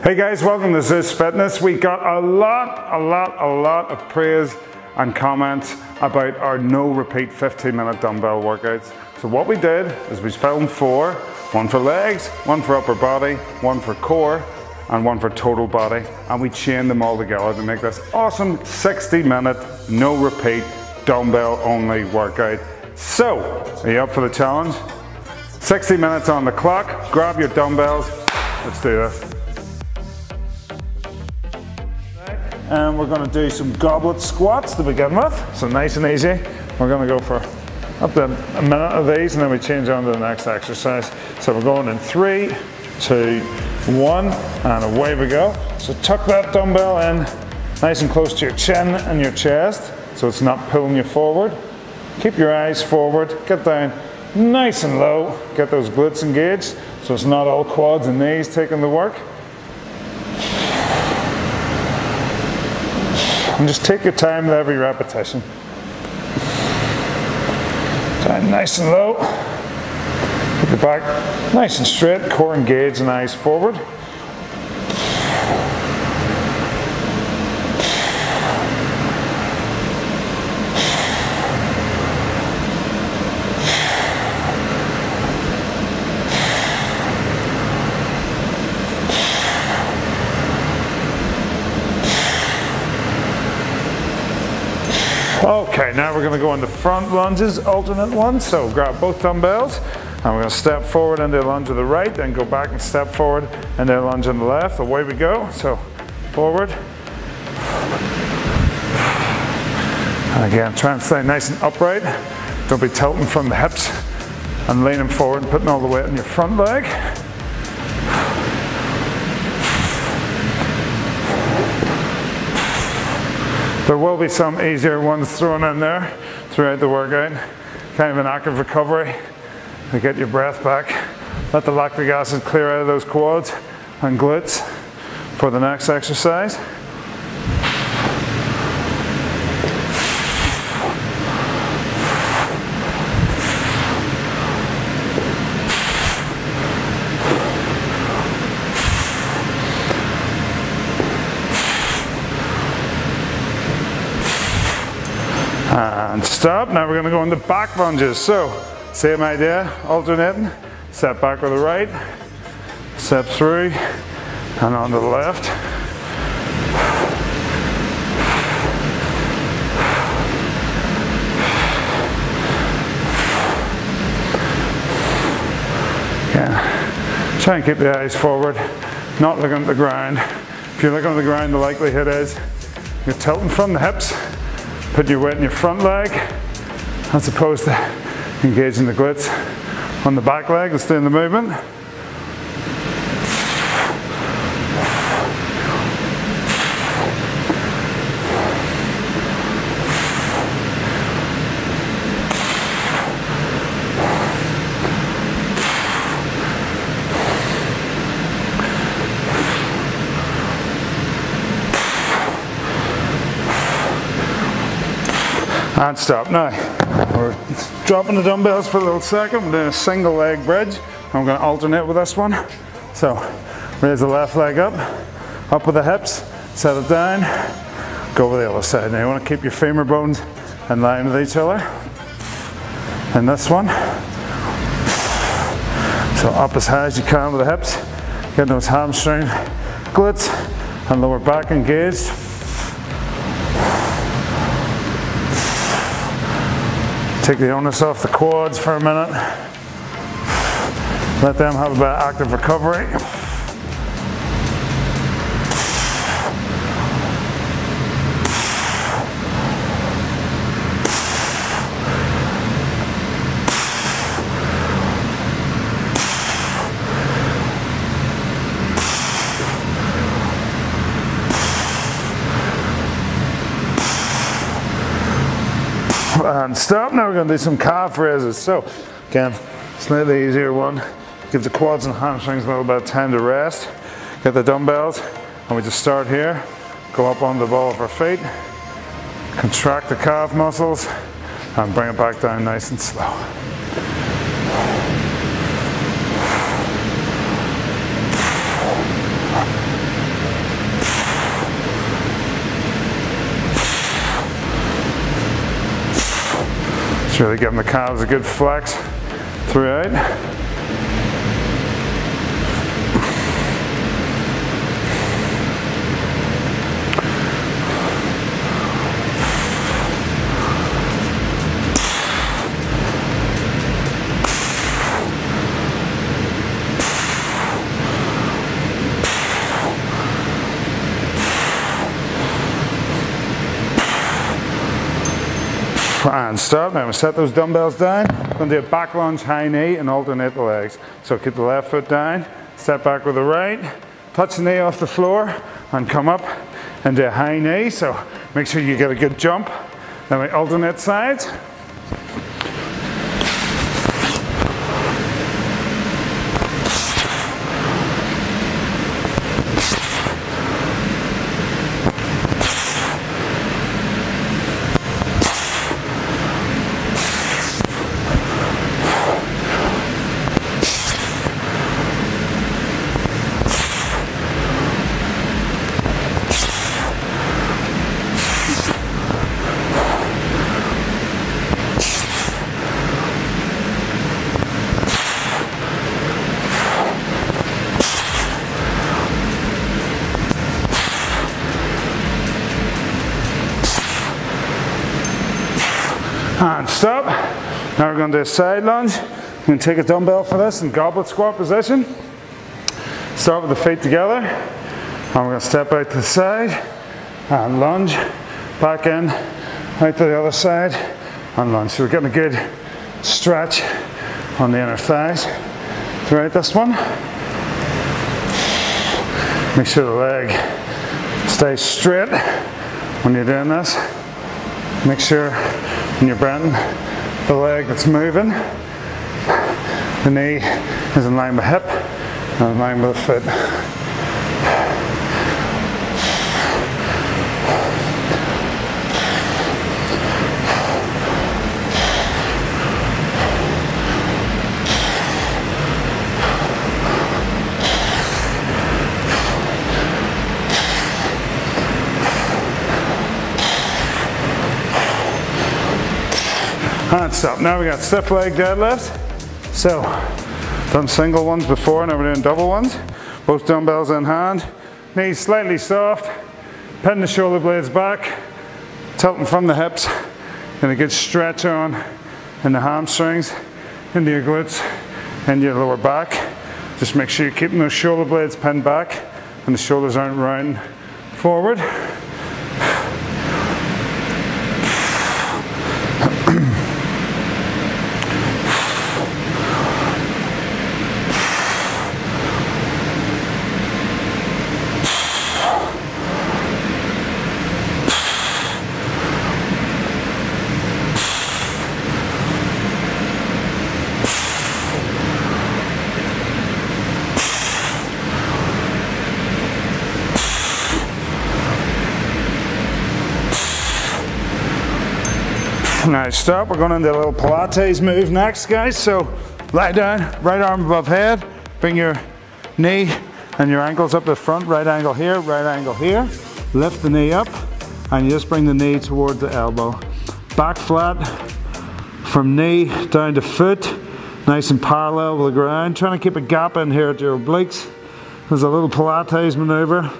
Hey guys, welcome to Zeus Fitness. We got a lot, a lot, a lot of praise and comments about our no repeat 15 minute dumbbell workouts. So what we did is we filmed four, one for legs, one for upper body, one for core, and one for total body. And we chained them all together to make this awesome 60 minute, no repeat, dumbbell only workout. So, are you up for the challenge? 60 minutes on the clock, grab your dumbbells, let's do this. And we're gonna do some goblet squats to begin with. So nice and easy. We're gonna go for up to a minute of these and then we change on to the next exercise. So we're going in three, two, one, and away we go. So tuck that dumbbell in nice and close to your chin and your chest so it's not pulling you forward. Keep your eyes forward, get down nice and low, get those glutes engaged so it's not all quads and knees taking the work. And just take your time with every repetition. Down nice and low. Keep the back nice and straight, core engaged and eyes forward. Okay, now we're gonna go into front lunges, alternate ones. So grab both dumbbells, and we're gonna step forward into a lunge to the right, then go back and step forward into a lunge on the left. Away we go. So forward. And again, try and stay nice and upright. Don't be tilting from the hips and leaning forward and putting all the weight on your front leg. There will be some easier ones thrown in there throughout the workout. Kind of an active recovery to get your breath back. Let the lactic acid clear out of those quads and glutes for the next exercise. Stop. Now we're going to go into back lunges. So, same idea, alternating. Step back with the right, step through, and on the left. Yeah. Try and keep the eyes forward, not looking at the ground. If you're looking at the ground, the likelihood is you're tilting from the hips Put your weight in your front leg as opposed to engaging the glutes on the back leg that's doing the movement. And stop. Now, we're dropping the dumbbells for a little second. We're doing a single leg bridge. I'm going to alternate with this one. So, raise the left leg up, up with the hips, set it down, go with the other side. Now you want to keep your femur bones in line with each other. And this one. So up as high as you can with the hips, get those hamstring, glutes, and lower back engaged. Take the onus off the quads for a minute. Let them have a bit of active recovery. and stop. Now we're to do some calf raises. So again, slightly easier one. Give the quads and hamstrings a little bit of time to rest. Get the dumbbells and we just start here. Go up on the ball of our feet. Contract the calf muscles and bring it back down nice and slow. It's really giving the calves a good flex throughout. Stop. Now we set those dumbbells down. We're to do a back lunge, high knee, and alternate the legs. So keep the left foot down, step back with the right, touch the knee off the floor, and come up and do a high knee. So make sure you get a good jump. Then we alternate sides. Stop. Now we're going to do a side lunge. I'm going to take a dumbbell for this in goblet squat position. Start with the feet together. And we're going to step out to the side and lunge. Back in, out to the other side and lunge. So we're getting a good stretch on the inner thighs throughout this one. Make sure the leg stays straight when you're doing this. Make sure you're bending the leg that's moving, the knee is in line with hip and in line with the foot. And stop. Now we got stiff leg deadlifts. So, done single ones before, now we're doing double ones. Both dumbbells in hand. Knees slightly soft. Pin the shoulder blades back. Tilting from the hips. And a good stretch on in the hamstrings, into your glutes, into your lower back. Just make sure you're keeping those shoulder blades pinned back and the shoulders aren't rounding forward. Nice stop. We're going into a little Pilates move next, guys. So lie down, right arm above head. Bring your knee and your ankles up the front. Right angle here, right angle here. Lift the knee up and you just bring the knee towards the elbow. Back flat from knee down to foot. Nice and parallel with the ground. Trying to keep a gap in here at your obliques. There's a little Pilates maneuver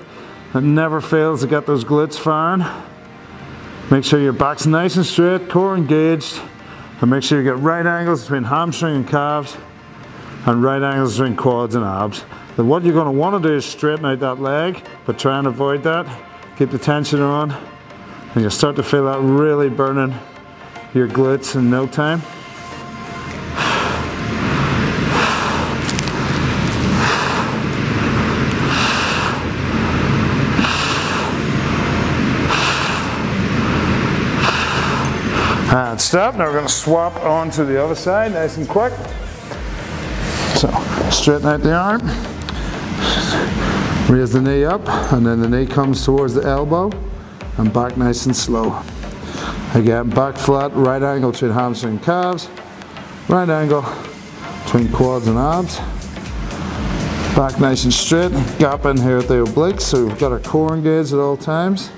that never fails to get those glutes firing. Make sure your back's nice and straight, core engaged, and make sure you get right angles between hamstring and calves, and right angles between quads and abs. Then what you're going to want to do is straighten out that leg, but try and avoid that. Keep the tension on, and you'll start to feel that really burning your glutes in no time. And stop. Now we're going to swap onto the other side, nice and quick. So straighten out the arm. Raise the knee up, and then the knee comes towards the elbow, and back nice and slow. Again, back flat, right angle between hamstring calves, right angle between quads and abs. Back nice and straight, gap in here at the obliques, so we've got our core engaged at all times.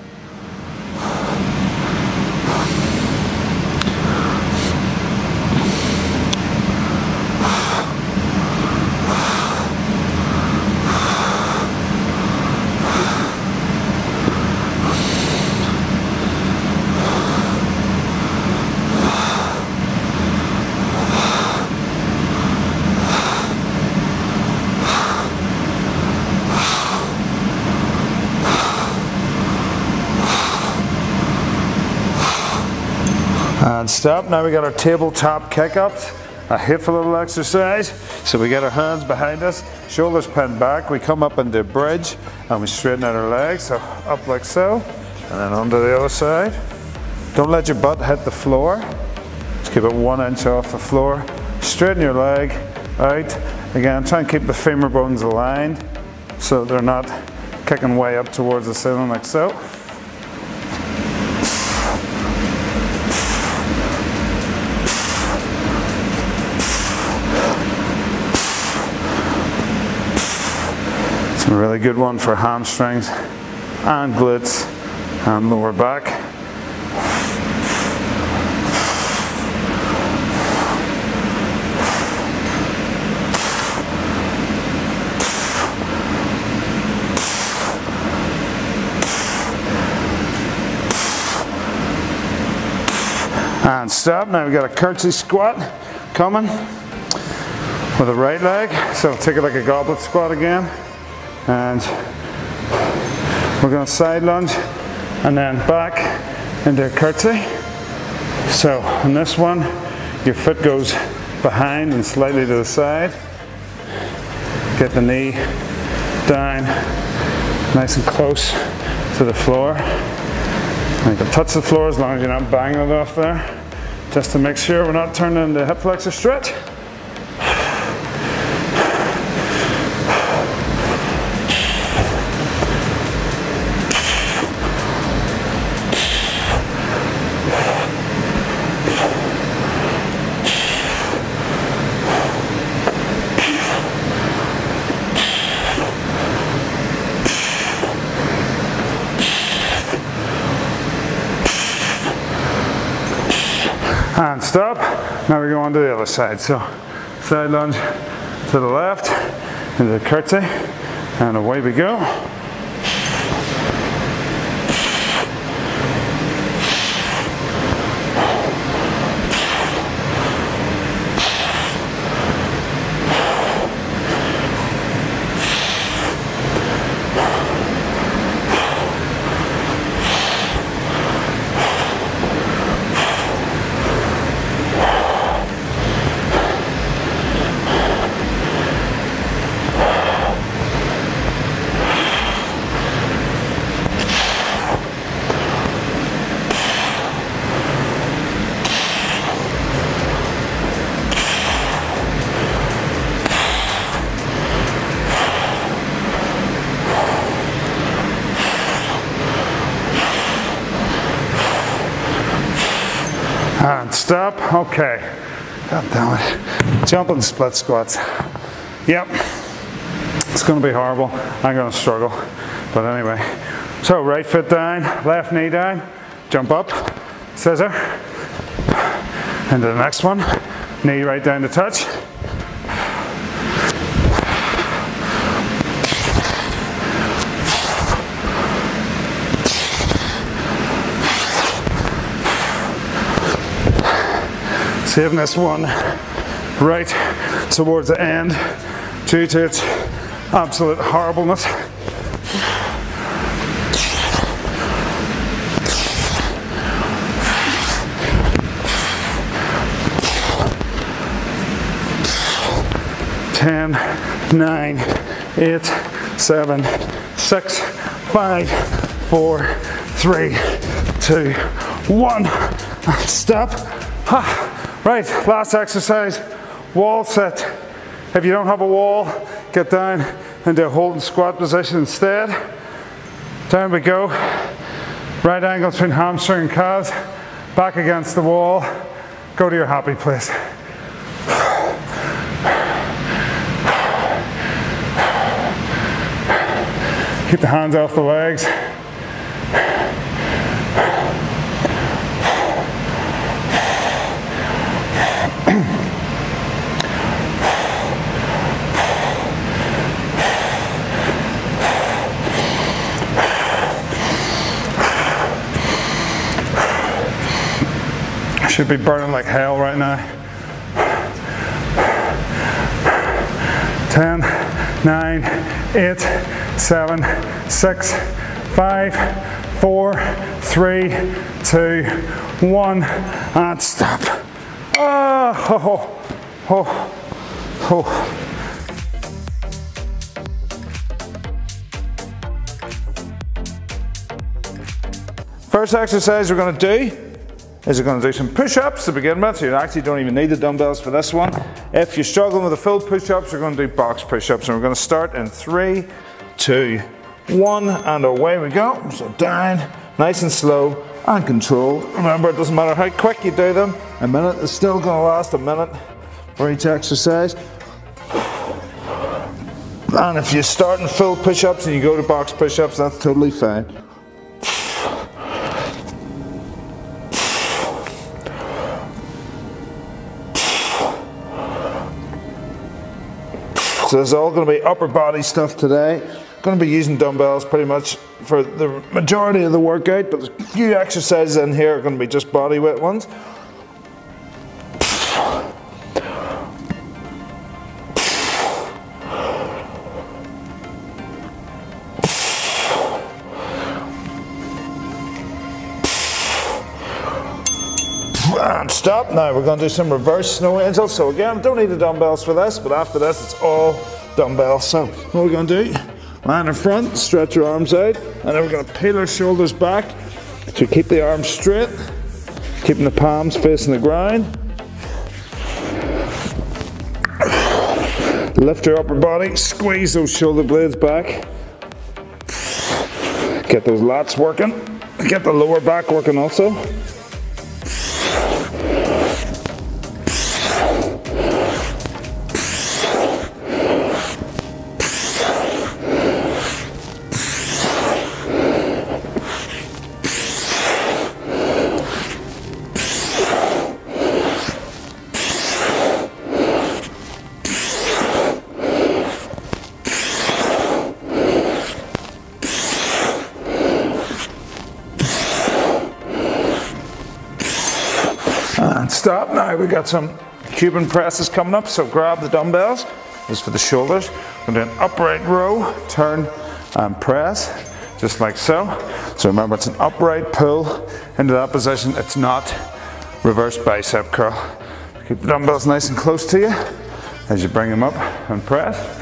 And stop. Now we got our tabletop kick-ups. A hateful little exercise. So we get our hands behind us, shoulders pinned back. We come up into bridge and we straighten out our legs. So up like so, and then onto the other side. Don't let your butt hit the floor. Just keep it one inch off the floor. Straighten your leg out. Again, try and keep the femur bones aligned so they're not kicking way up towards the ceiling like so. A really good one for hamstrings and glutes and lower back. And stop. Now we've got a curtsy squat coming with the right leg. So take it like a goblet squat again. And we're going to side lunge and then back into a curtsy. So in this one, your foot goes behind and slightly to the side. Get the knee down nice and close to the floor. And you can touch the floor as long as you're not banging it off there, just to make sure we're not turning into hip flexor stretch. and stop. Now we go on to the other side. So side lunge to the left, into the curtsy, and away we go. And stop. Okay. God damn it. Jumping split squats. Yep. It's to be horrible. I'm to struggle. But anyway. So right foot down, left knee down, jump up, scissor. Into the next one. Knee right down to touch. Saving this one right towards the end due to its absolute horribleness. Ten, nine, eight, seven, six, five, four, three, two, one. Stop. Right, last exercise, wall sit. If you don't have a wall, get down into a holding squat position instead. Down we go. Right angle between hamstring and calves. Back against the wall. Go to your happy place. Keep the hands off the legs. Should be burning like hell right now. 10, 9, 8, 7, 6, 5, four, three, two, one, and stop. Oh, oh, oh, oh. First exercise we're going to do is we're going to do some push-ups to begin with. So you actually don't even need the dumbbells for this one. If you're struggling with the full push-ups, going to do box push-ups. And we're going to start in three, two, one, and away we go. So down, nice and slow, and controlled. Remember, it doesn't matter how quick you do them. A minute is still going to last a minute for each exercise. And if you're starting full push-ups and you go to box push-ups, that's totally fine. So is all going to be upper body stuff today. Going to be using dumbbells pretty much for the majority of the workout, but there's a few exercises in here are going to be just body weight ones. Now we're going to do some reverse snow angels. So again, don't need the dumbbells for this, but after this, it's all dumbbells. So what we're going to do, line in front, stretch your arms out, and then we're going to peel our shoulders back to keep the arms straight, keeping the palms facing the ground. Lift your upper body, squeeze those shoulder blades back. Get those lats working. Get the lower back working also. And stop. Now we got some Cuban presses coming up, so grab the dumbbells. This is for the shoulders. We're doing upright row, turn and press, just like so. So remember it's an upright pull into that position. It's not reverse bicep curl. Keep the dumbbells nice and close to you as you bring them up and press.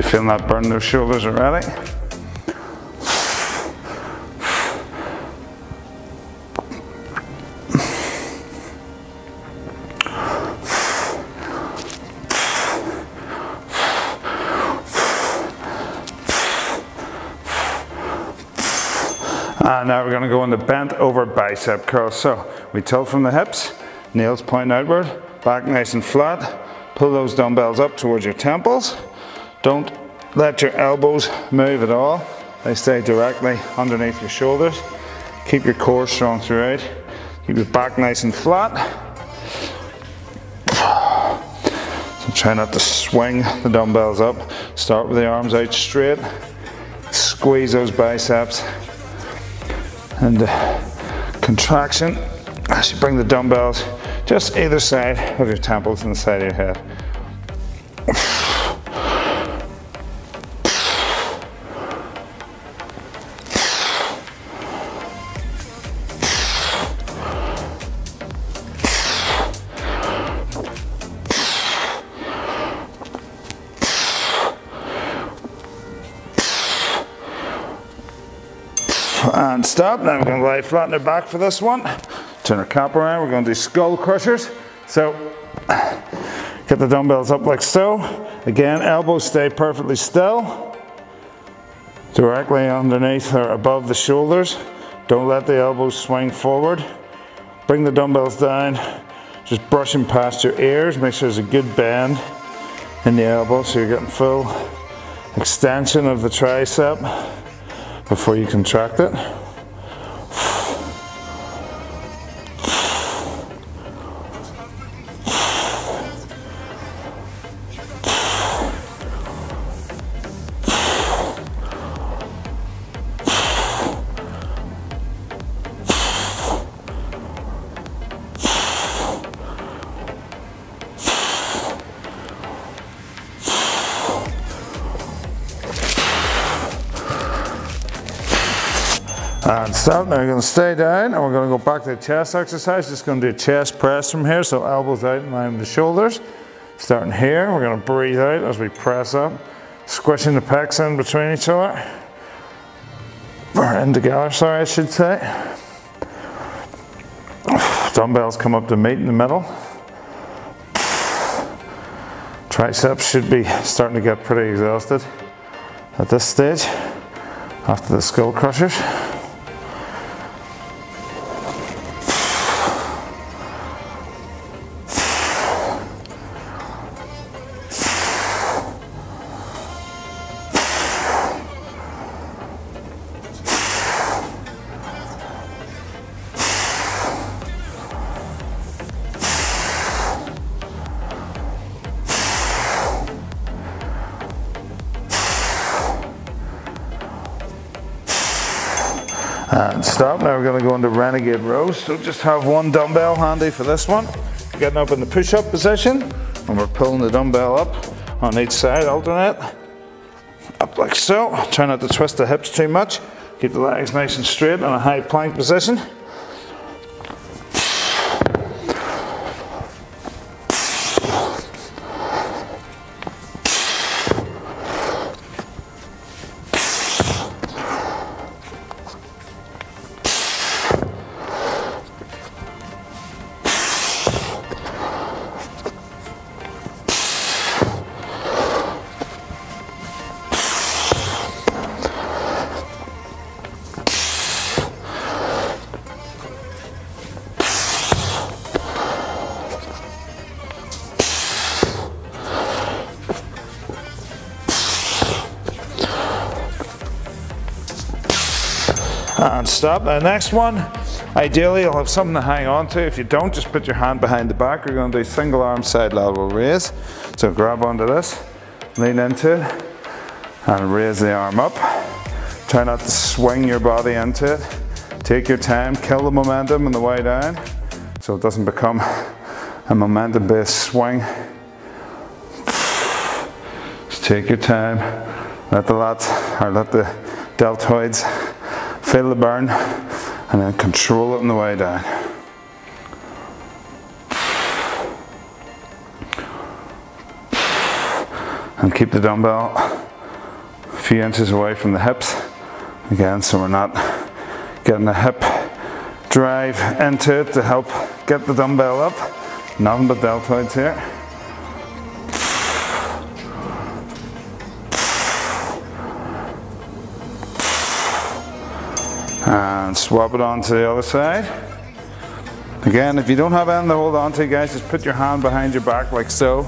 Be feeling that burn those shoulders already. And now we're going to go into bent over bicep curls. So we tilt from the hips, nails point outward, back nice and flat. Pull those dumbbells up towards your temples. Don't let your elbows move at all. They stay directly underneath your shoulders. Keep your core strong throughout. Keep your back nice and flat. So try not to swing the dumbbells up. Start with the arms out straight. Squeeze those biceps. And uh, contraction as you bring the dumbbells just either side of your temples and the side of your head. And stop. Now we're to lie flat on our back for this one. Turn our cap around. We're going to do skull crushers. So get the dumbbells up like so. Again, elbows stay perfectly still. Directly underneath or above the shoulders. Don't let the elbows swing forward. Bring the dumbbells down. Just brushing past your ears. Make sure there's a good bend in the elbow so you're getting full extension of the tricep before you contract it. And stop, now we're gonna stay down and we're gonna go back to the chest exercise. Just gonna do a chest press from here, so elbows out in line the shoulders. Starting here, we're gonna breathe out as we press up, squishing the pecs in between each other. Or in together, sorry, I should say. Dumbbells come up to meet in the middle. Triceps should be starting to get pretty exhausted at this stage after the skull crushers. And stop, now we're gonna go into renegade rows. So just have one dumbbell handy for this one. Getting up in the push-up position, and we're pulling the dumbbell up on each side, alternate. Up like so. Try not to twist the hips too much. Keep the legs nice and straight in a high plank position. And stop. The uh, next one, ideally you'll have something to hang on to. If you don't, just put your hand behind the back. Going to do single arm side lateral raise. So grab onto this, lean into it, and raise the arm up. Try not to swing your body into it. Take your time, kill the momentum on the way down so it doesn't become a momentum based swing. Just take your time, let the lats, or let the deltoids feel the burn, and then control it on the way down. And keep the dumbbell a few inches away from the hips, again, so we're not getting a hip drive into it to help get the dumbbell up. Nothing but deltoids here. And swap it on to the other side. Again, if you don't have anything to hold on to, guys, just put your hand behind your back like so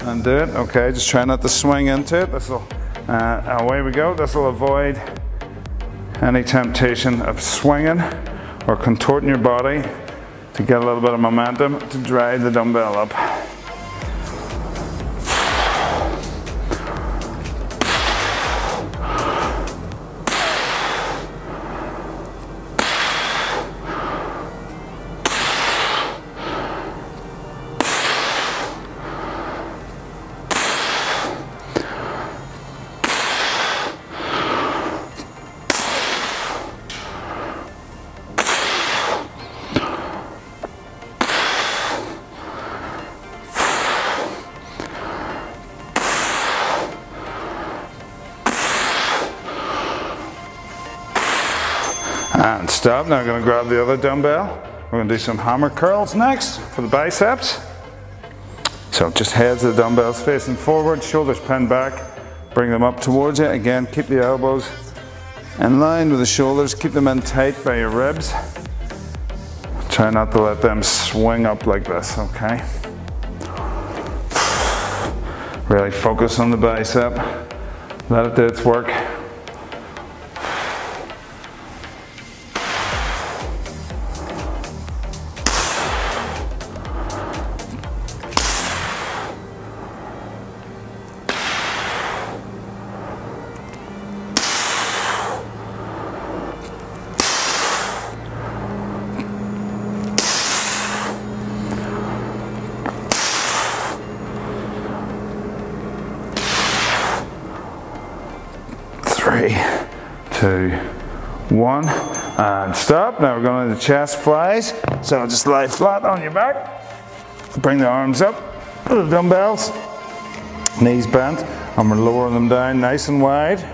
and do it. Okay, just try not to swing into it. This will, uh, away we go. This will avoid any temptation of swinging or contorting your body to get a little bit of momentum to drive the dumbbell up. Stop. Now I'm going to grab the other dumbbell. We're going to do some hammer curls next for the biceps. So just heads of the dumbbells facing forward, shoulders pinned back. Bring them up towards you. Again, keep the elbows in line with the shoulders. Keep them in tight by your ribs. Try not to let them swing up like this, okay? Really focus on the bicep. Let it do its work. Two, one. And stop. Now we're going into chest flies. So just lie flat on your back. Bring the arms up, the dumbbells, knees bent, and we're lowering them down nice and wide.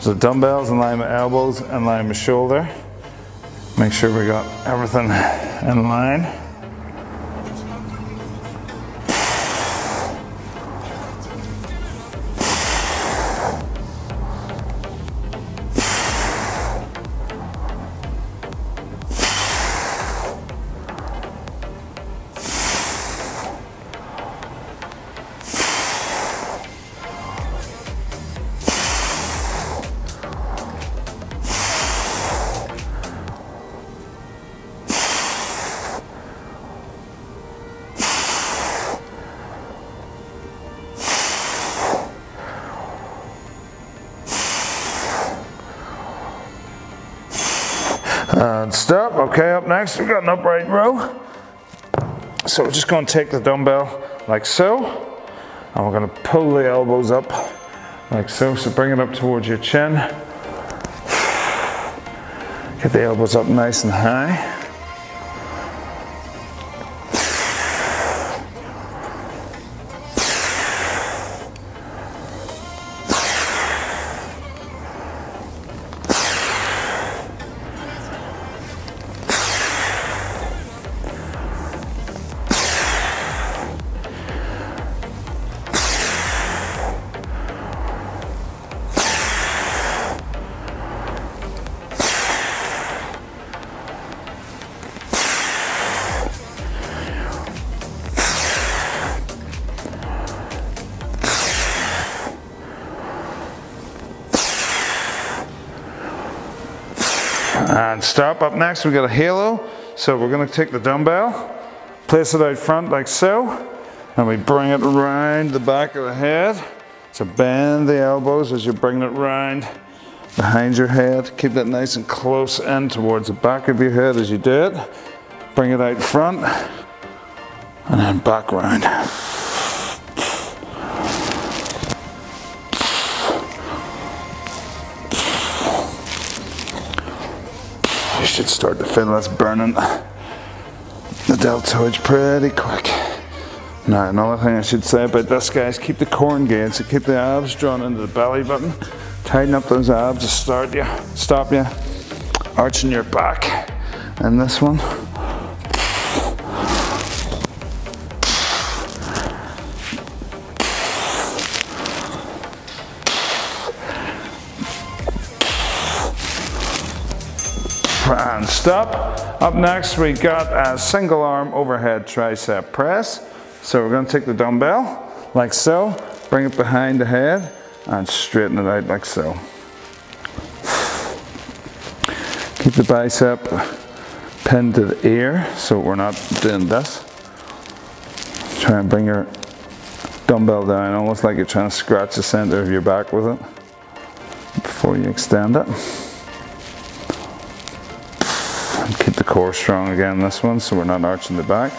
So dumbbells in line with elbows in line with shoulder. Make sure we got everything in line. Stop. Okay, up next we've got an upright row. So we're just going to take the dumbbell like so, and we're going to pull the elbows up like so. So bring it up towards your chin. Get the elbows up nice and high. And stop. Up next, we got a halo. So we're going to take the dumbbell, place it out front like so, and we bring it around the back of the head. So bend the elbows as you bring it round behind your head. Keep that nice and close in towards the back of your head as you do it. Bring it out front, and then back round. Start to feel this burning the deltoids pretty quick. Now another thing I should say about this guys, keep the core engaged, so keep the abs drawn into the belly button. Tighten up those abs to start you, stop you, arching your back. And this one, and stop. Up next we got a single arm overhead tricep press. So we're going to take the dumbbell like so, bring it behind the head and straighten it out like so. Keep the bicep pinned to the ear so we're not doing this. Try and bring your dumbbell down almost like you're trying to scratch the center of your back with it before you extend it. Core strong again this one so we're not arching the back.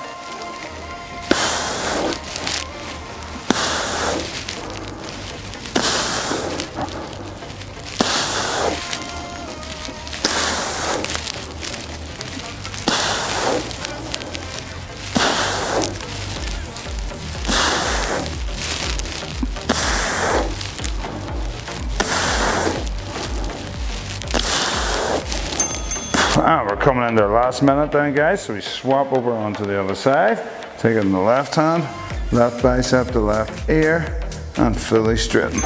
Into our last minute then guys, so we swap over onto the other side. Take it in the left hand, left bicep to left ear, and fully straighten.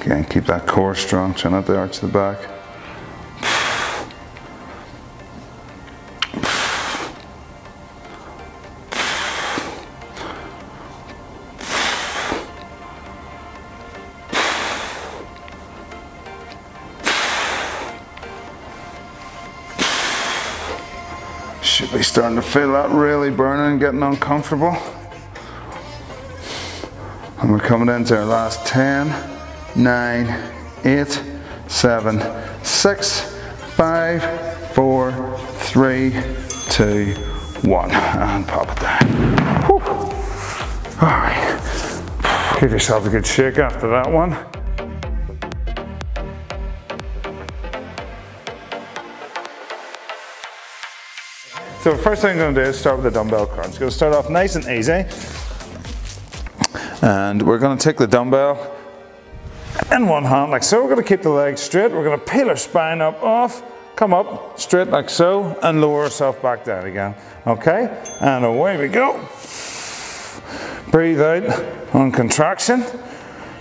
Again, keep that core strong, try up the arch of the back. Feel that really burning, getting uncomfortable. And we're coming into our last 10, 9, 8, 7, 6, 5, 4, 3, two, one, and pop it down. Whew. All right, give yourself a good shake after that one. So the first thing I'm going to do is start with the dumbbell crunch. It's Going to start off nice and easy. And we're going to take the dumbbell in one hand like so. We're going to keep the legs straight. We're going to peel our spine up off, come up straight like so, and lower ourselves back down again. Okay? And away we go. Breathe out on contraction.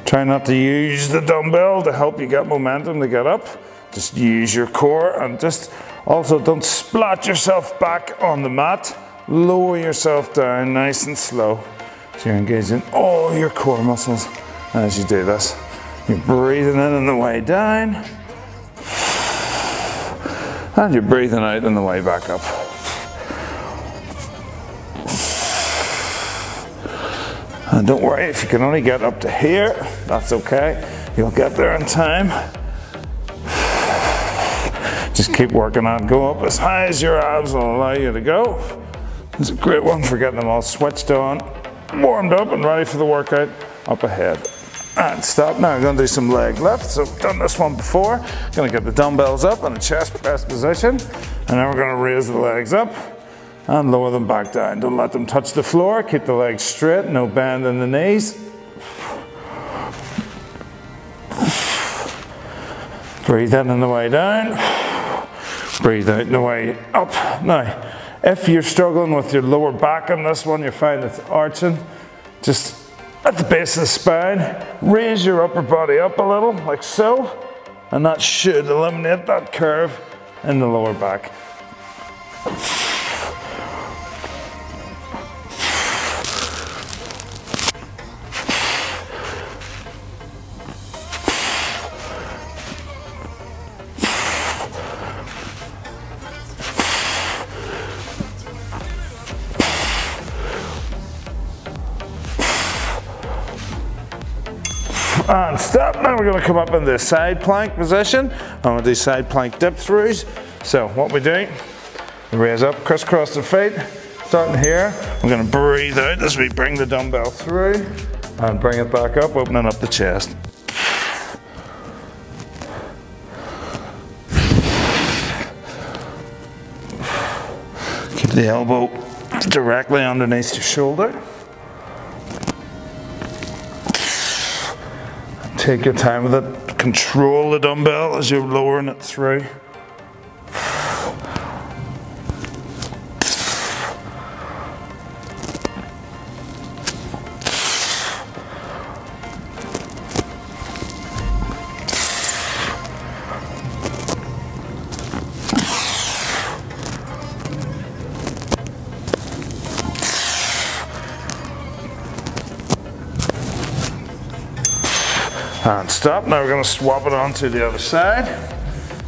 Try not to use the dumbbell to help you get momentum to get up. Just use your core and just also don't splat yourself back on the mat. Lower yourself down nice and slow. So you're engaging all your core muscles as you do this. You're breathing in on the way down. And you're breathing out on the way back up. And don't worry, if you can only get up to here, that's okay. You'll get there in time. Just keep working on, go up as high as your abs will allow you to go. It's a great one for getting them all switched on, warmed up and ready for the workout up ahead. And stop now, I'm gonna do some leg lifts. So I've done this one before. Gonna get the dumbbells up in a chest press position. And then we're gonna raise the legs up and lower them back down. Don't let them touch the floor. Keep the legs straight, no bend in the knees. Breathe in on the way down. Breathe out the way up. Now, if you're struggling with your lower back on this one, you find it's arching, just at the base of the spine, raise your upper body up a little, like so, and that should eliminate that curve in the lower back. We're going to come up in the side plank position. I'm to do side plank dip throughs. So what we're doing: do, raise up, crisscross the feet, starting here. We're going to breathe out as we bring the dumbbell through and bring it back up, opening up the chest. Keep the elbow directly underneath your shoulder. Take your time with it. Control the dumbbell as you're lowering it through. And stop. Now we're going to swap it onto the other side.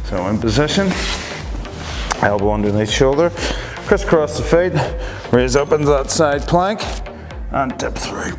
So in position, elbow underneath shoulder, crisscross the feet, raise up into that side plank, and dip through.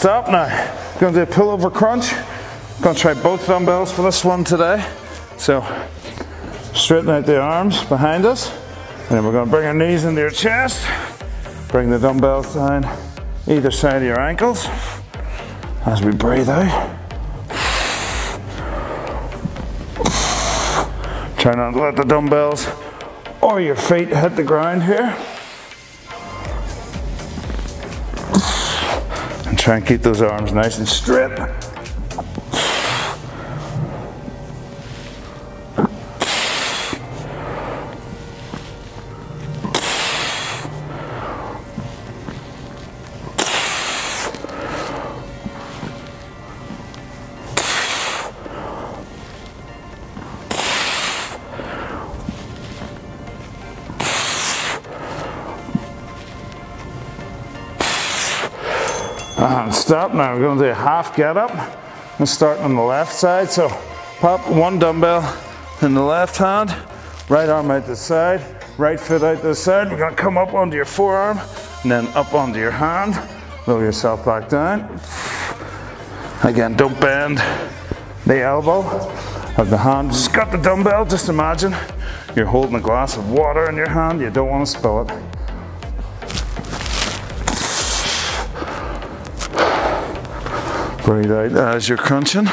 Stop now. To do a pullover crunch. Going to try both dumbbells for this one today. So straighten out the arms behind us. And then we're going to bring our knees into your chest. Bring the dumbbells down either side of your ankles as we breathe out. Try not to let the dumbbells or your feet hit the ground here. Try and keep those arms nice and straight. Now we're going to do a half get up. And start on the left side. So pop one dumbbell in the left hand, right arm out the side, right foot out the side. We're going to come up onto your forearm and then up onto your hand. Lower yourself back down. Again, don't bend the elbow of the hand. Just got the dumbbell. Just imagine you're holding a glass of water in your hand. You don't want to spill it. Breathe uh, out as you're crunching.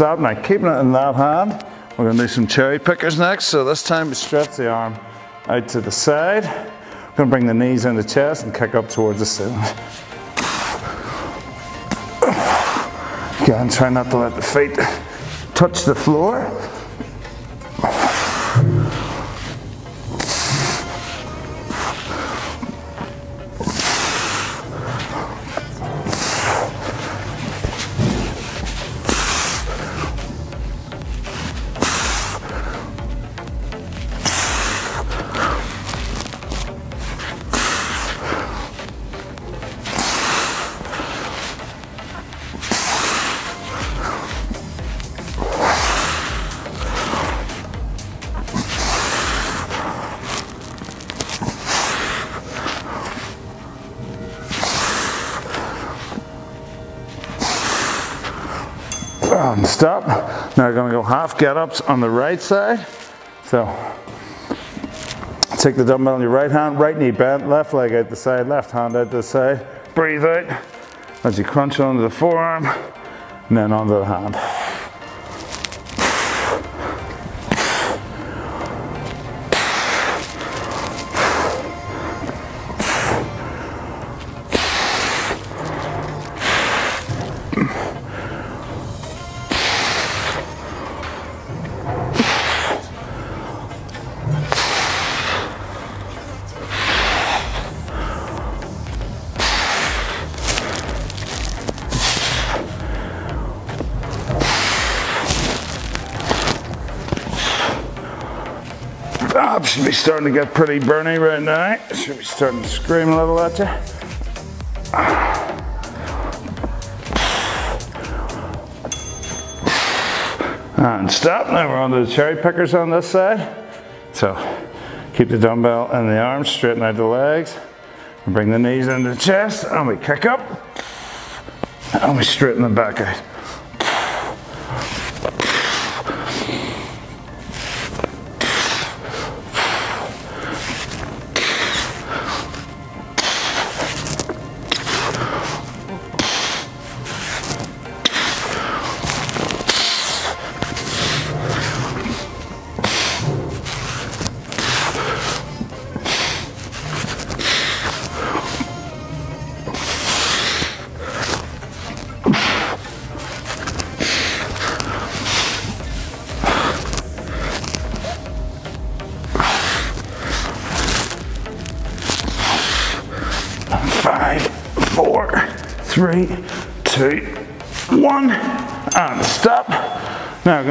Now keeping it in that hand, we're going to do some cherry pickers next. So this time we stretch the arm out to the side. We're to bring the knees in the chest and kick up towards the ceiling. Again, try not to let the feet touch the floor. Gonna go half get ups on the right side. So take the dumbbell in your right hand, right knee bent, left leg out the side, left hand out the side. Breathe out as you crunch onto the forearm and then onto the hand. Starting to get pretty burny right now. Should be starting to scream a little at you. Ah, and stop. Now we're on the cherry pickers on this side. So keep the dumbbell in the arms, straighten out the legs, bring the knees into the chest, and we kick up, and we straighten the back out.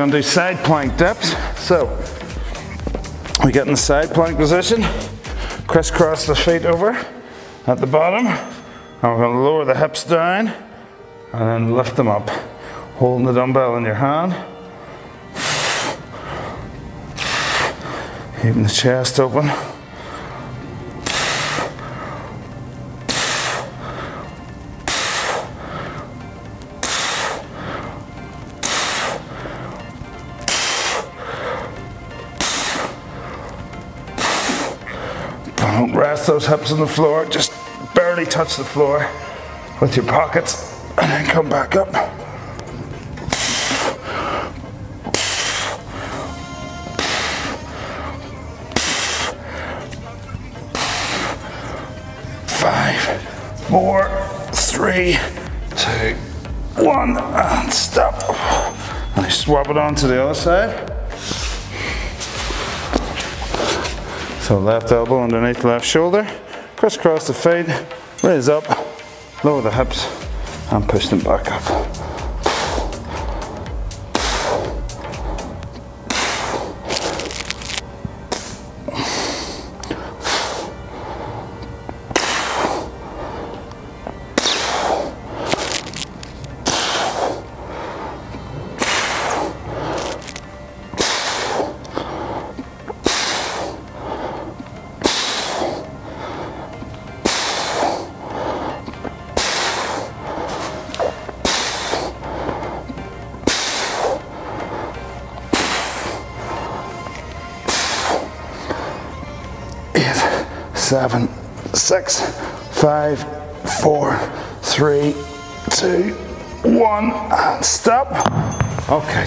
To do side plank dips. So we get in the side plank position, crisscross the feet over at the bottom, and we're going to lower the hips down and then lift them up, holding the dumbbell in your hand. Keeping the chest open. Those hips on the floor, just barely touch the floor with your pockets and then come back up. Five, four, three, two, one, and stop. And you swap it on to the other side. So left elbow underneath left shoulder, crisscross the feet, raise up, lower the hips, and push them back up.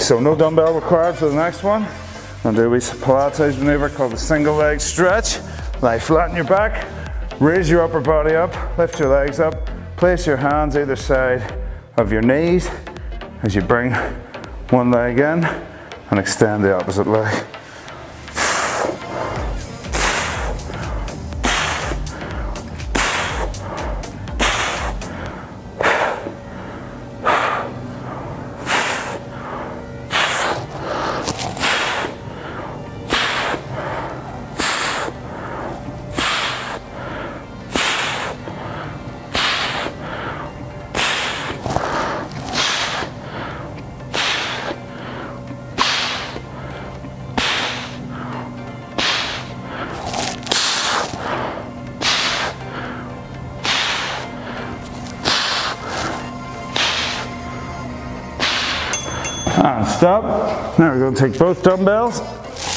So no dumbbell required for the next one. I'll do a Pilates maneuver called the single leg stretch. Lie flat on your back, raise your upper body up, lift your legs up, place your hands either side of your knees as you bring one leg in and extend the opposite leg. And stop. Now we're to take both dumbbells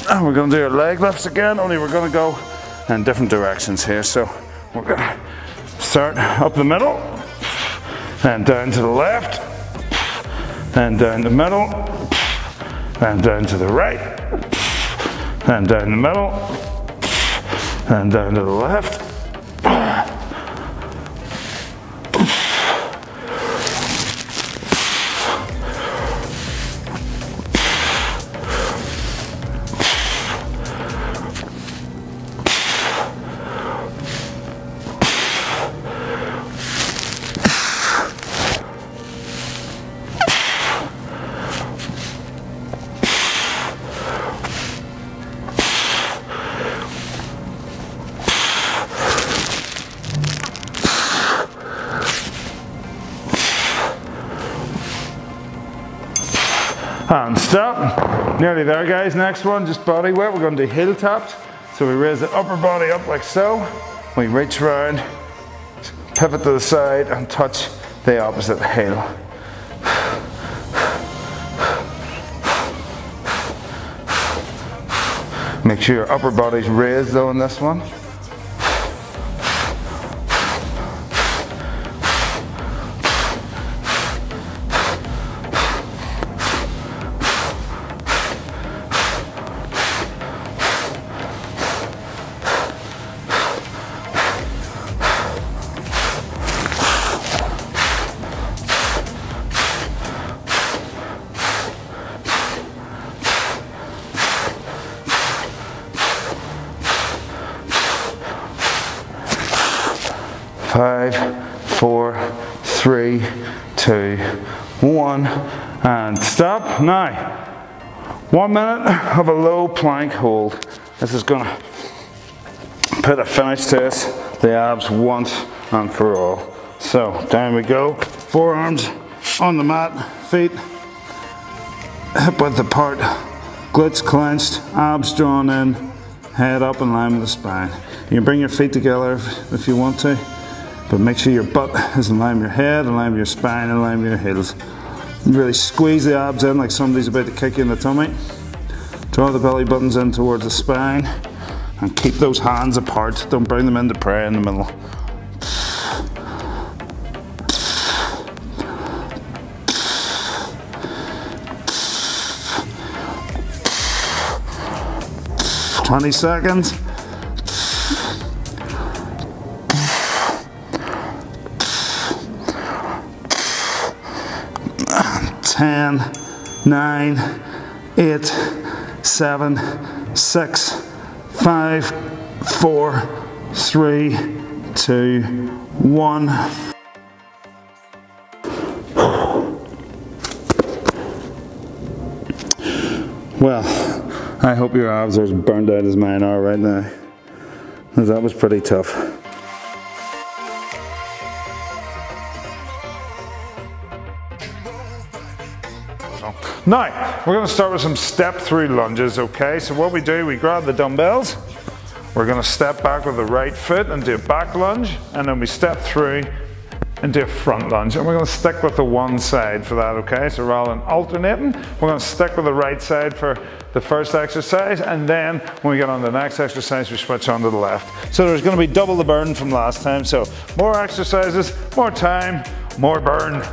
and we're going to do our leg lifts again, only we're going to go in different directions here. So we're to start up the middle and down to the left and down the middle and down to the right and down the middle and down to the left Nearly there guys. Next one, just body weight. We're going to do heel taps. So we raise the upper body up like so. We reach around, pivot to the side and touch the opposite heel. Make sure your upper body's raised though in this one. Four, three, two, one, and stop. Now, one minute of a low plank hold. This is gonna put a finish to this, the abs once and for all. So down we go, forearms on the mat, feet hip width apart, glutes clenched, abs drawn in, head up in line with the spine. You can bring your feet together if, if you want to. But make sure your butt is in line with your head, in line with your spine, in line with your heels. Really squeeze the abs in like somebody's about to kick you in the tummy. Draw the belly buttons in towards the spine and keep those hands apart. Don't bring them into prayer in the middle. Twenty seconds. 10, nine, eight, seven, six, five, four, three, two, one. Well, I hope your abs are as burned out as mine are right now. That was pretty tough. Now, we're going to start with some step through lunges, okay? So what we do, we grab the dumbbells, we're going to step back with the right foot and do a back lunge, and then we step through and do a front lunge. And we're going to stick with the one side for that, okay? So rather than alternating, we're going to stick with the right side for the first exercise, and then when we get on the next exercise, we switch on to the left. So there's going to be double the burn from last time. So more exercises, more time, more burn.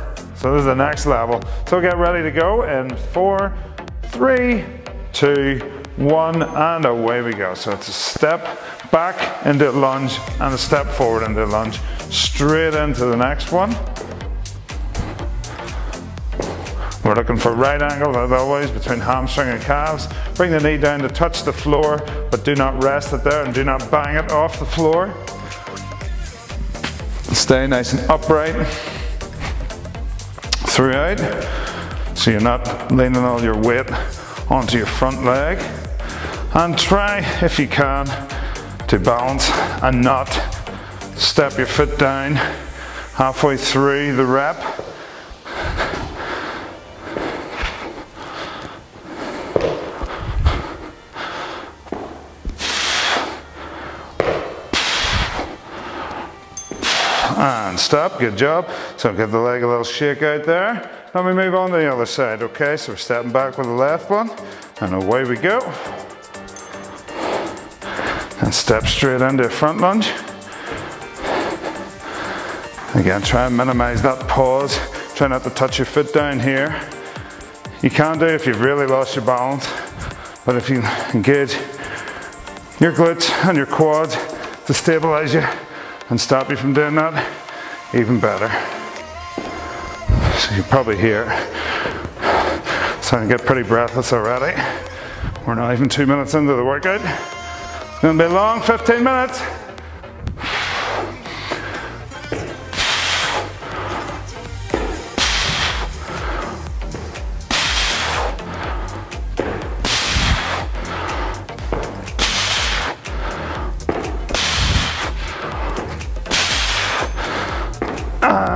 So this is the next level. So get ready to go in four, three, two, one, and away we go. So it's a step back into lunge and a step forward into the lunge. Straight into the next one. We're looking for right angle as always between hamstring and calves. Bring the knee down to touch the floor, but do not rest it there and do not bang it off the floor. Stay nice and upright throughout. So you're not leaning all your weight onto your front leg. And try, if you can, to balance and not step your foot down halfway through the rep. and stop, good job. So give the leg a little shake out there. Then we move on to the other side, okay? So we're stepping back with the left one, and away we go. And step straight into a front lunge. Again, try and minimize that pause. Try not to touch your foot down here. You can do if you've really lost your balance, but if you engage your glutes and your quads to stabilize you and stop you from doing that, even better. So you probably hear starting to get pretty breathless already. We're not even two minutes into the workout. It's gonna be a long 15 minutes.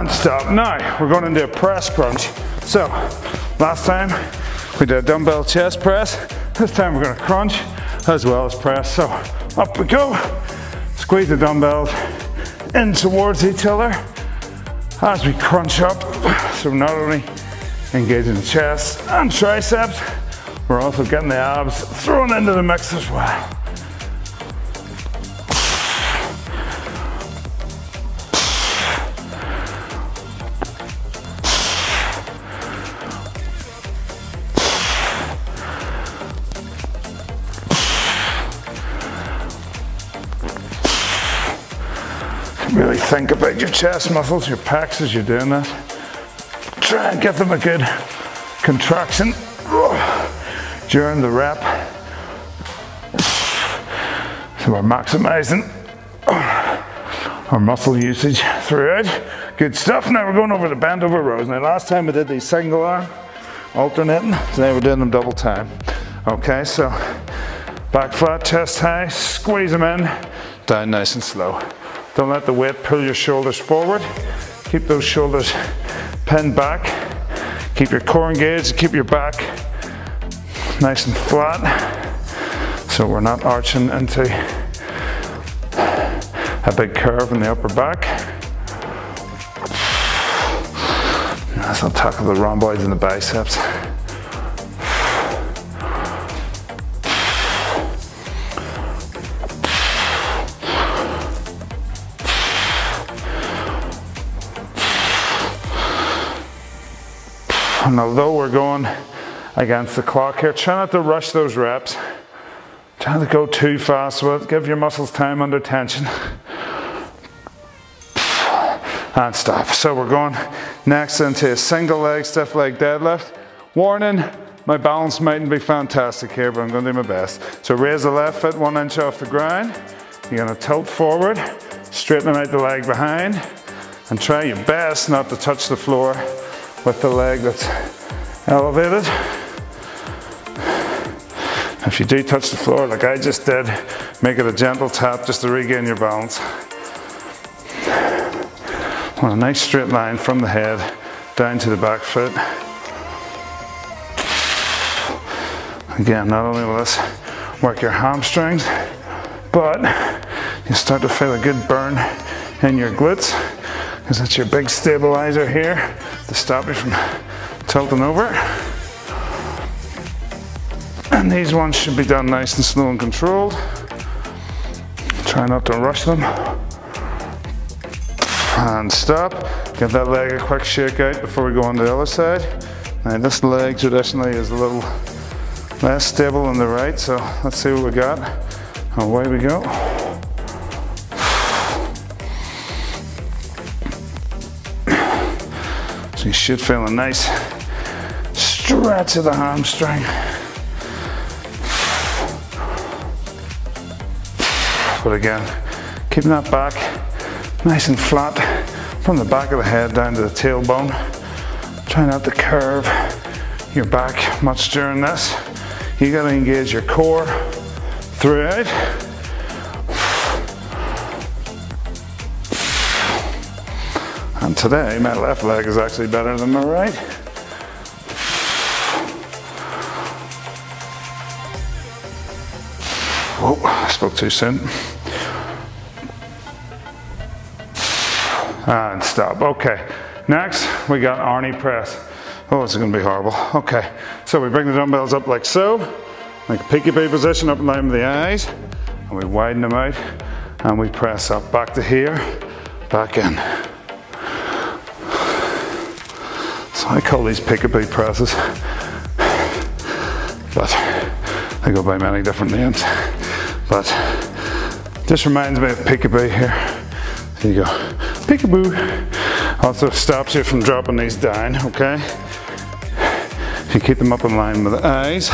Stop. Now, we're going into a press crunch. So, last time we did a dumbbell chest press. This time we're gonna crunch as well as press. So, up we go. Squeeze the dumbbells in towards each other as we crunch up. So not only engaging the chest and triceps, we're also getting the abs thrown into the mix as well. Think about your chest muscles, your pecs as you're doing that. Try and get them a good contraction during the rep. So we're maximizing our muscle usage throughout. Good stuff. Now we're going over the bend over rows. Now last time we did these single arm alternating, today we're doing them double time. Okay, so back flat, chest high, squeeze them in, down nice and slow. Don't let the weight pull your shoulders forward. Keep those shoulders pinned back. Keep your core engaged, keep your back nice and flat. So we're not arching into a big curve in the upper back. Let's not tackle the rhomboids and the biceps. And although we're going against the clock here, try not to rush those reps. Try not to go too fast with it. Give your muscles time under tension. And stop. So we're going next into a single leg stiff leg deadlift. Warning, my balance mightn't be fantastic here, but I'm gonna do my best. So raise the left foot one inch off the ground. You're gonna tilt forward, straightening out the leg behind, and try your best not to touch the floor with the leg that's elevated. If you do touch the floor like I just did, make it a gentle tap just to regain your balance. On a nice straight line from the head down to the back foot. Again, not only will this work your hamstrings, but you start to feel a good burn in your glutes because that's your big stabilizer here to stop you from tilting over. And these ones should be done nice and slow and controlled. Try not to rush them. And stop. Give that leg a quick shake out before we go on the other side. Now this leg traditionally is a little less stable than the right, so let's see what we got. Away we go. You should feel a nice stretch of the hamstring. But again, keeping that back nice and flat from the back of the head down to the tailbone. Try not to curve your back much during this. You gotta engage your core throughout. Today, my left leg is actually better than my right. Oh, I spoke too soon. And stop. Okay. Next, we got Arnie press. Oh, this is gonna be horrible. Okay, so we bring the dumbbells up like so, like a peekaboo position up in line with the eyes, and we widen them out, and we press up back to here, back in. I call these peekaboo presses, but they go by many different names. But this reminds me of peekaboo here. There you go, peekaboo. Also stops you from dropping these down, okay? If you keep them up in line with the eyes,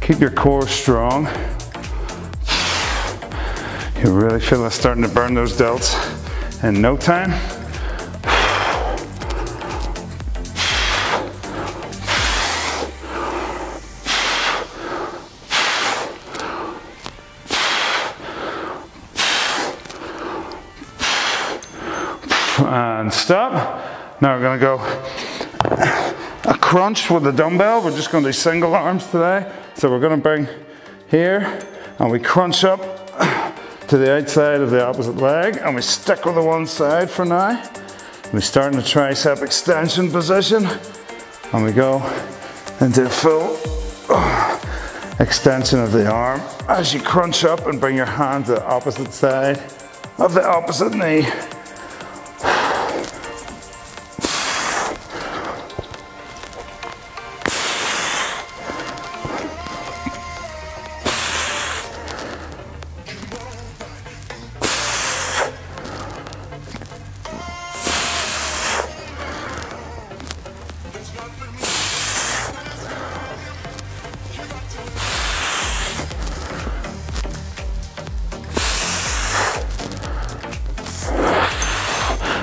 keep your core strong. You really feel it starting to burn those delts in no time. And stop. Now we're gonna go a crunch with the dumbbell. We're just gonna do single arms today. So we're gonna bring here and we crunch up to the outside of the opposite leg and we stick with the one side for now. We start in the tricep extension position and we go into a full uh, extension of the arm as you crunch up and bring your hand to the opposite side of the opposite knee.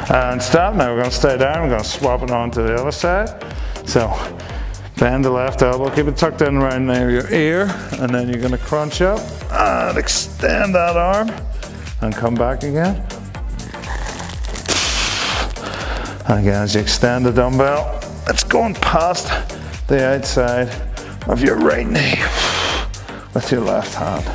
And stop, now we're gonna stay down, we're gonna swap it on to the other side. So bend the left elbow, keep it tucked in right near your ear, and then you're gonna crunch up and extend that arm and come back again. And again, as you extend the dumbbell, it's going past the outside of your right knee with your left hand.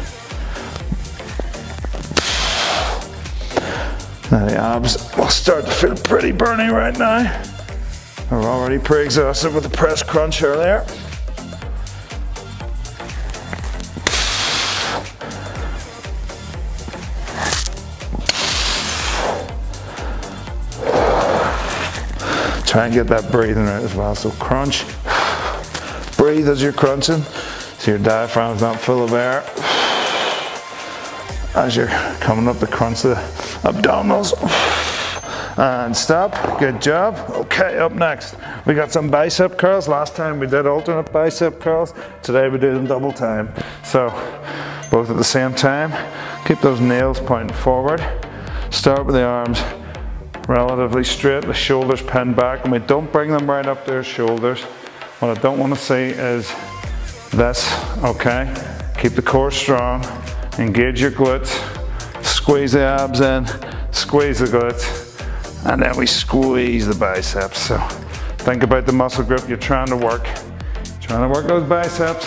Now the abs will start to feel pretty burning right now. We're already pre-exhausted with the press crunch earlier. Try and get that breathing right as well. So crunch, breathe as you're crunching so your diaphragm's not full of air as you're coming up to crunch the abdominals and stop. Good job. Okay, up next, we got some bicep curls. Last time we did alternate bicep curls. Today we do them double time. So, both at the same time. Keep those nails pointing forward. Start with the arms relatively straight, the shoulders pinned back, and we don't bring them right up to our shoulders. What I don't want to see is this, okay? Keep the core strong, engage your glutes, squeeze the abs in, squeeze the glutes, and then we squeeze the biceps. So think about the muscle group you're trying to work. Trying to work those biceps.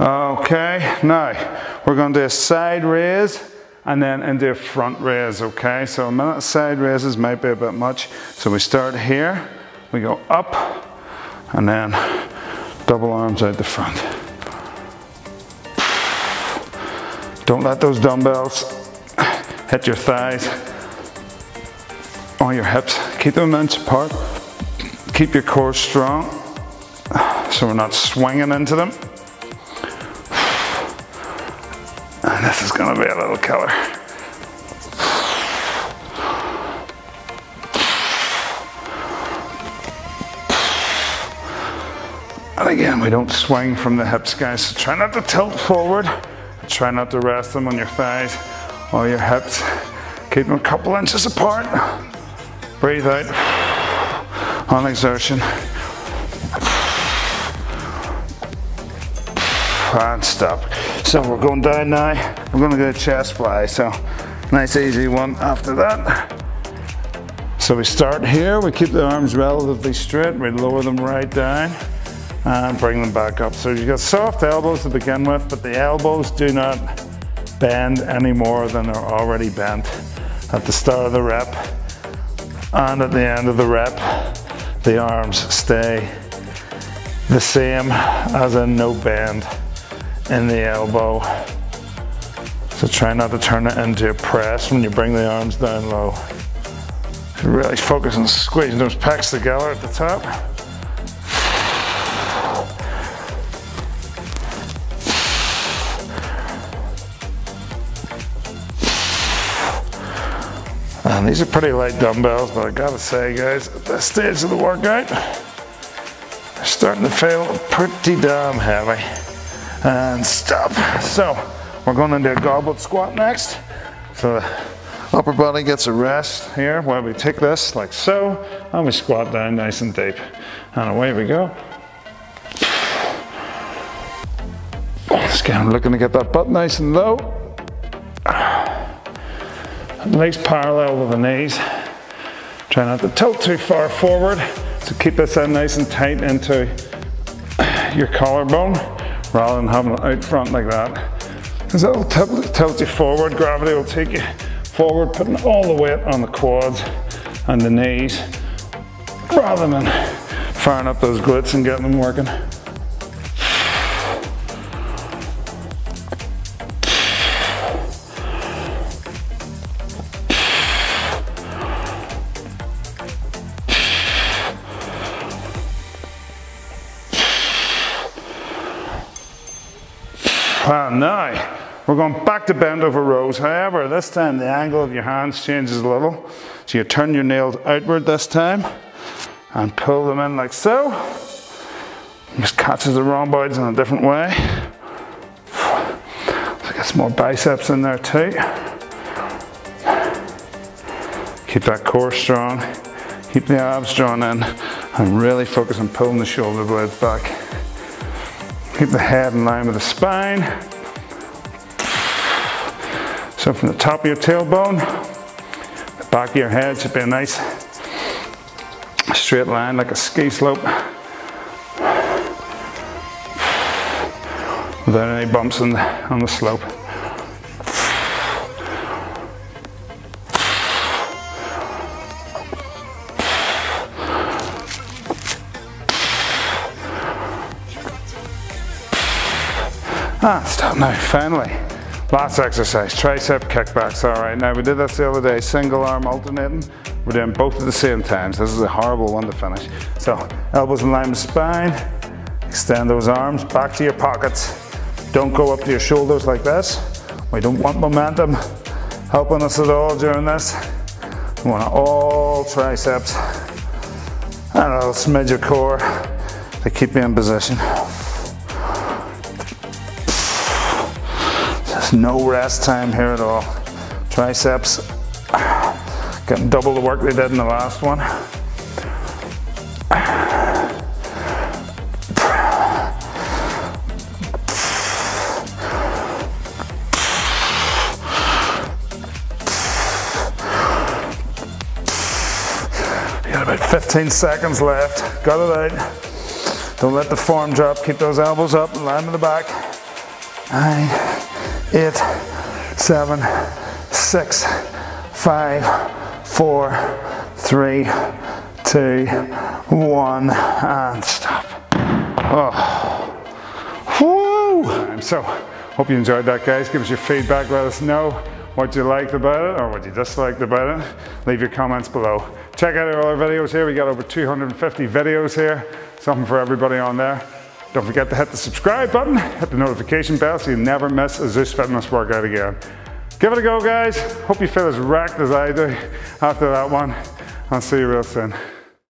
Okay, now we're going to do a side raise and then into a front raise, okay? So a minute side raises might be a bit much. So we start here, we go up, and then double arms out the front. Don't let those dumbbells hit your thighs or your hips. Keep them an inch apart. Keep your core strong so we're not swinging into them. And this is gonna be a little killer. And again, we don't swing from the hips, guys. So try not to tilt forward. Try not to rest them on your thighs or your hips. Keep them a couple inches apart. Breathe out on exertion. And stop. So we're going down now. We're gonna go chest fly. So nice easy one after that. So we start here, we keep the arms relatively straight, we lower them right down and bring them back up. So you've got soft elbows to begin with, but the elbows do not bend any more than they're already bent at the start of the rep. And at the end of the rep, the arms stay the same as in no bend in the elbow. So try not to turn it into a press when you bring the arms down low. Really focus on squeezing those pecs together at the top. These are pretty light dumbbells, but I gotta say guys, at this stage of the workout, they're starting to feel pretty damn heavy and stop. So we're going into a goblet squat next. So the upper body gets a rest here while we take this like so, and we squat down nice and deep. And away we go. Again, looking to get that butt nice and low. Legs parallel with the knees. Try not to tilt too far forward. So keep this in nice and tight into your collarbone rather than having it out front like that. Because it'll tilt, tilt you forward, gravity will take you forward, putting all the weight on the quads and the knees, rather than firing up those glutes and getting them working. We're going back to bend over rows. However, this time the angle of your hands changes a little. So you turn your nails outward this time and pull them in like so. Just catches the rhomboids in a different way. So get some more biceps in there too. Keep that core strong. Keep the abs drawn in and really focus on pulling the shoulder blades back. Keep the head in line with the spine. So from the top of your tailbone, the back of your head should be a nice straight line like a ski slope. Without any bumps on the, on the slope. Ah, and stop now, finally. Last exercise, tricep kickbacks. All right, now we did this the other day, single arm alternating. We're doing both at the same times. This is a horrible one to finish. So elbows in line with spine, extend those arms back to your pockets. Don't go up to your shoulders like this. We don't want momentum helping us at all during this. We want all triceps and a little smidge of core to keep you in position. No rest time here at all. Triceps getting double the work they did in the last one. got about 15 seconds left. Got it out. Don't let the form drop. Keep those elbows up. and Line in the back. Nine, eight, seven, six, five, four, three, two, one, and stop. Oh. Woo! So, hope you enjoyed that, guys. Give us your feedback. Let us know what you liked about it or what you disliked about it. Leave your comments below. Check out our videos here. We got over 250 videos here. Something for everybody on there. Don't forget to hit the subscribe button, hit the notification bell so you never miss a Zeus Fitness workout again. Give it a go, guys. Hope you feel as wrecked as I do after that one. I'll see you real soon.